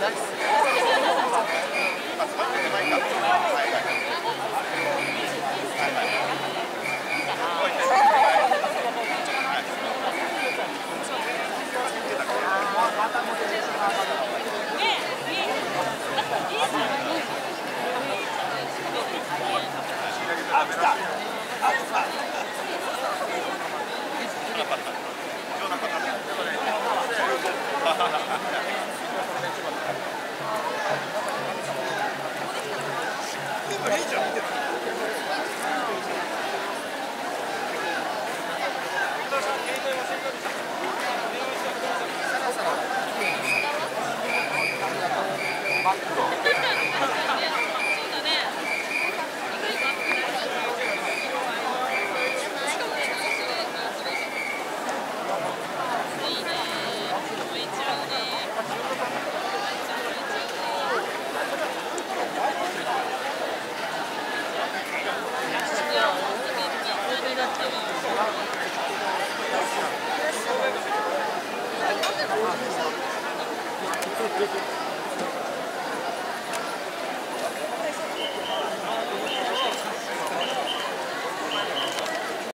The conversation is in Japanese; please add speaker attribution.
Speaker 1: Thanks. バックを。Thank you.